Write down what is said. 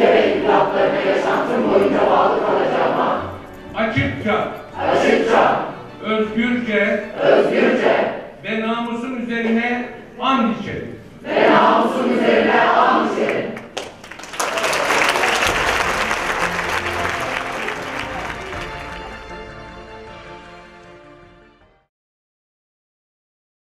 ülke ve yaşantım boyunca bağlı kalacağıma açıkça, açıkça, özgürce, özgürce. Ve namusum üzerine and içerim. Ve namusum